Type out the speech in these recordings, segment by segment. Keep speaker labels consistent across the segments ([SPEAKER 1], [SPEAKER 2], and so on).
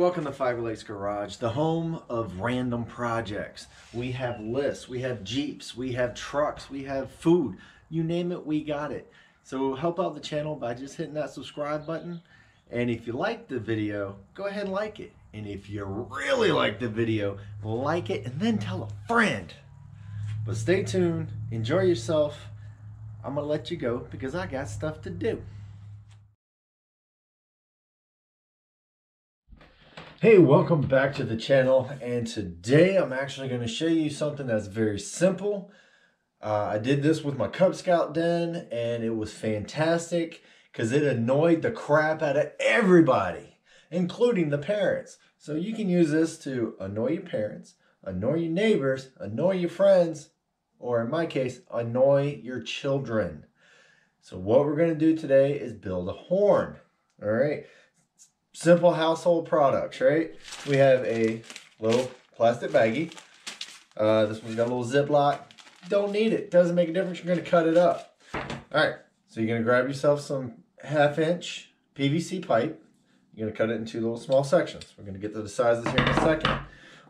[SPEAKER 1] welcome to Five Lakes Garage, the home of random projects. We have lists, we have Jeeps, we have trucks, we have food. You name it, we got it. So help out the channel by just hitting that subscribe button. And if you like the video, go ahead and like it. And if you really like the video, like it and then tell a friend. But stay tuned, enjoy yourself. I'm gonna let you go because I got stuff to do. Hey, welcome back to the channel. And today I'm actually going to show you something that's very simple. Uh, I did this with my Cub Scout den and it was fantastic because it annoyed the crap out of everybody, including the parents. So you can use this to annoy your parents, annoy your neighbors, annoy your friends, or in my case, annoy your children. So what we're going to do today is build a horn. All right simple household products, right? We have a little plastic baggie. Uh, this one's got a little Ziploc. Don't need it. Doesn't make a difference. You're going to cut it up. All right. So you're going to grab yourself some half inch PVC pipe. You're going to cut it into little small sections. We're going to get to the sizes here in a second.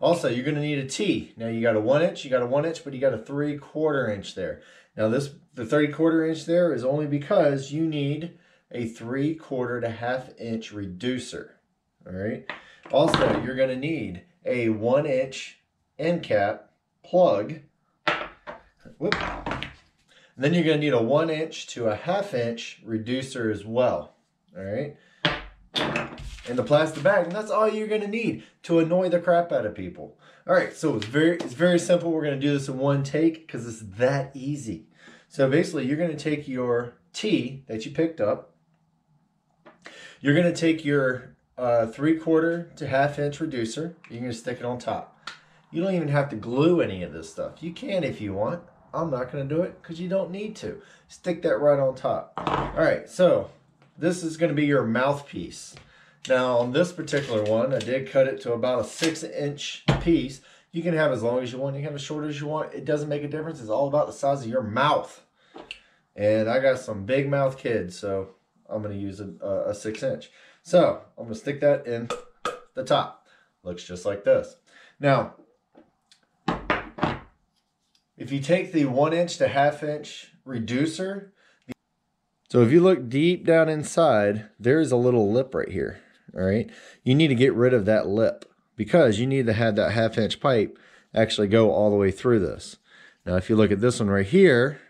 [SPEAKER 1] Also, you're going to need a T. Now you got a one inch, you got a one inch, but you got a three quarter inch there. Now this, the three quarter inch there is only because you need a three quarter to half inch reducer. All right. Also, you're going to need a one inch end cap plug. Whoop. And then you're going to need a one inch to a half inch reducer as well. All right. And the plastic bag, and that's all you're going to need to annoy the crap out of people. All right, so it's very it's very simple. We're going to do this in one take because it's that easy. So basically, you're going to take your T that you picked up, you're going to take your uh, three quarter to half inch reducer. You're going to stick it on top. You don't even have to glue any of this stuff. You can if you want. I'm not going to do it because you don't need to. Stick that right on top. All right, so this is going to be your mouthpiece. Now on this particular one, I did cut it to about a six inch piece. You can have as long as you want. You can have as short as you want. It doesn't make a difference. It's all about the size of your mouth. And I got some big mouth kids, so I'm going to use a, a, six inch. So I'm going to stick that in the top. Looks just like this. Now, if you take the one inch to half inch reducer, so if you look deep down inside, there's a little lip right here. All right. You need to get rid of that lip because you need to have that half inch pipe actually go all the way through this. Now, if you look at this one right here,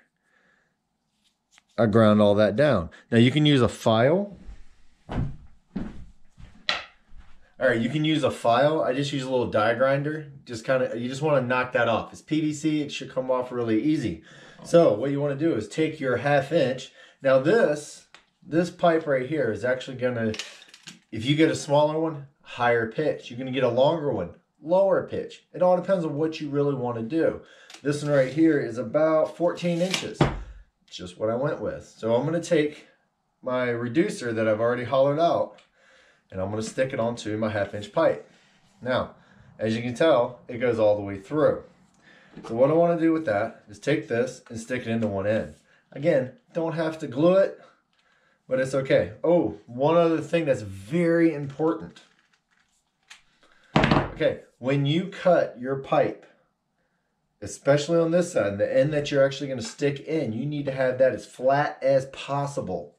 [SPEAKER 1] I ground all that down. Now you can use a file. All right, you can use a file. I just use a little die grinder. Just kind of, you just want to knock that off. It's PVC, it should come off really easy. So what you want to do is take your half inch. Now this, this pipe right here is actually going to, if you get a smaller one, higher pitch. You're going to get a longer one, lower pitch. It all depends on what you really want to do. This one right here is about 14 inches just what I went with. So I'm going to take my reducer that I've already hollowed out and I'm going to stick it onto my half inch pipe. Now, as you can tell, it goes all the way through. So what I want to do with that is take this and stick it into one end. Again, don't have to glue it, but it's okay. Oh, one other thing that's very important. Okay, when you cut your pipe, especially on this side, the end that you're actually going to stick in, you need to have that as flat as possible.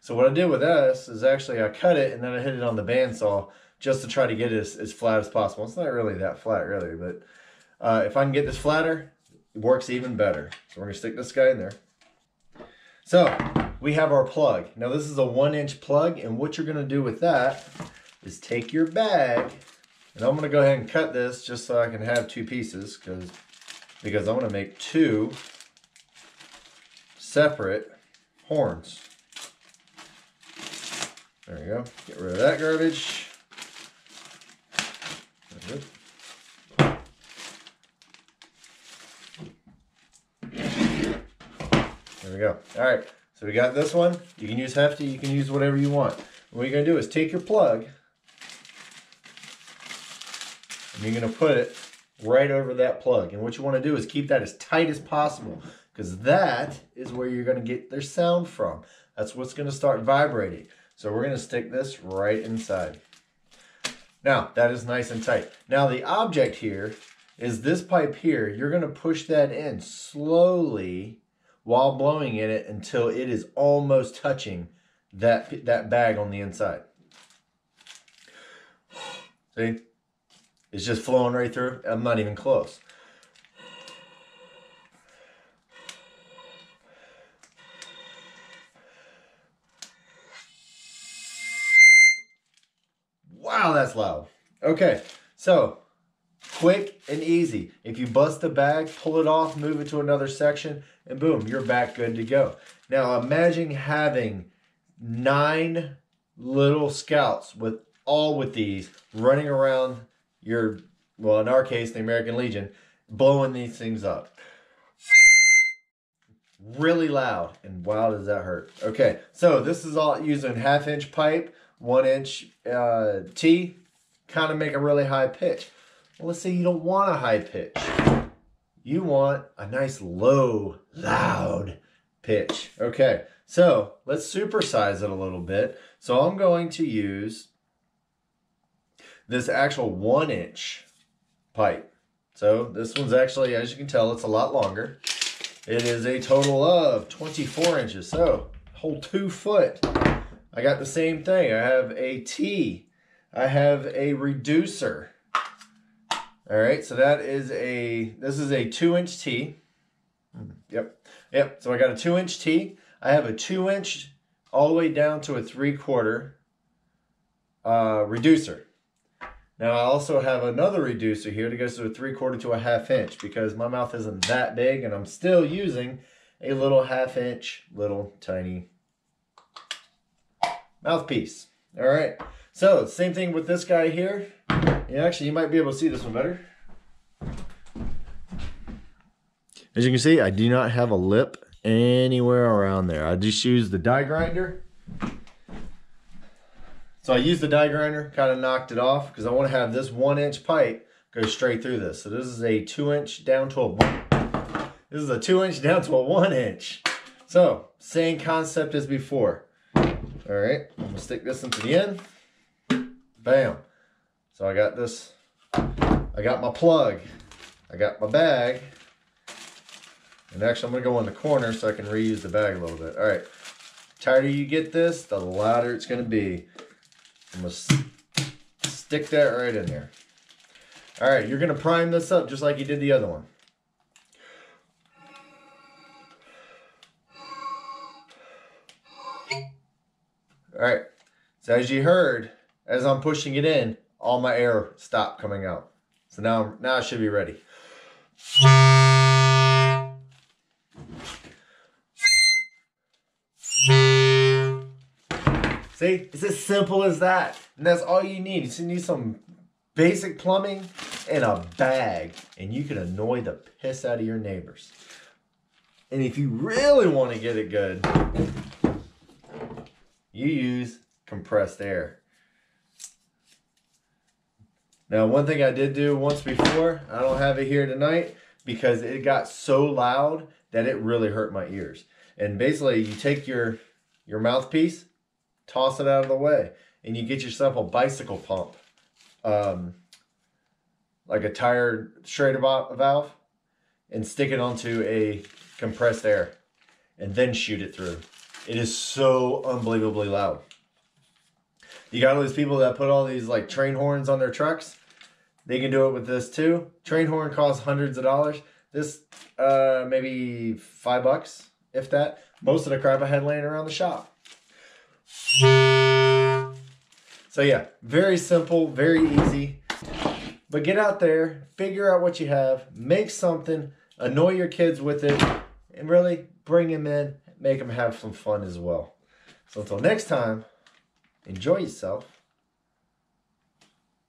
[SPEAKER 1] So what I did with this is actually I cut it and then I hit it on the bandsaw just to try to get it as, as flat as possible. It's not really that flat really, but uh, if I can get this flatter, it works even better. So we're going to stick this guy in there. So we have our plug. Now this is a one inch plug and what you're going to do with that is take your bag and I'm going to go ahead and cut this just so I can have two pieces because because I want to make two separate horns. There you go. Get rid of that garbage. There we go. All right. So we got this one. You can use hefty. You can use whatever you want. What you're going to do is take your plug and you're going to put it right over that plug. And what you want to do is keep that as tight as possible because that is where you're going to get their sound from. That's what's going to start vibrating. So we're going to stick this right inside. Now, that is nice and tight. Now, the object here is this pipe here. You're going to push that in slowly while blowing in it until it is almost touching that, that bag on the inside. See? It's just flowing right through. I'm not even close. Wow, that's loud. Okay, so quick and easy. If you bust the bag, pull it off, move it to another section, and boom, you're back good to go. Now imagine having nine little scouts with all with these running around your, well, in our case, the American Legion, blowing these things up. Really loud, and wow, does that hurt. Okay, so this is all using half inch pipe, one inch uh, T, kind of make a really high pitch. Well, let's say you don't want a high pitch. You want a nice low, loud pitch. Okay, so let's supersize it a little bit. So I'm going to use this actual one inch pipe. So this one's actually, as you can tell, it's a lot longer. It is a total of 24 inches. So whole two foot. I got the same thing. I have a T. I have a reducer. All right, so that is a, this is a two inch T. Yep, yep, so I got a two inch T. I have a two inch all the way down to a three quarter uh, reducer. Now I also have another reducer here that goes to a three quarter to a half inch because my mouth isn't that big and I'm still using a little half inch, little tiny mouthpiece. All right, so same thing with this guy here. Yeah, actually you might be able to see this one better. As you can see, I do not have a lip anywhere around there. I just use the die grinder so I used the die grinder, kind of knocked it off because I want to have this one inch pipe go straight through this. So this is a two inch down to a one. This is a two inch down to a one inch. So same concept as before. All right, I'm gonna stick this into the end. Bam. So I got this, I got my plug, I got my bag, and actually I'm gonna go in the corner so I can reuse the bag a little bit. All right, tighter you get this, the louder it's gonna be. I'm gonna stick that right in there. All right, you're gonna prime this up just like you did the other one. All right, so as you heard, as I'm pushing it in, all my air stopped coming out. So now, now I should be ready. See, it's as simple as that. And that's all you need. You just need some basic plumbing and a bag, and you can annoy the piss out of your neighbors. And if you really want to get it good, you use compressed air. Now, one thing I did do once before, I don't have it here tonight because it got so loud that it really hurt my ears. And basically, you take your your mouthpiece toss it out of the way, and you get yourself a bicycle pump, um, like a tire Schrader valve, and stick it onto a compressed air, and then shoot it through. It is so unbelievably loud. You got all these people that put all these like train horns on their trucks. They can do it with this too. Train horn costs hundreds of dollars. This uh maybe five bucks, if that. Most of the crap I had laying around the shop. So yeah, very simple, very easy. But get out there, figure out what you have, make something, annoy your kids with it, and really bring them in, make them have some fun as well. So until next time, enjoy yourself.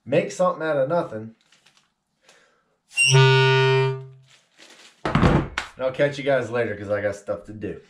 [SPEAKER 1] Make something out of nothing. And I'll catch you guys later because I got stuff to do.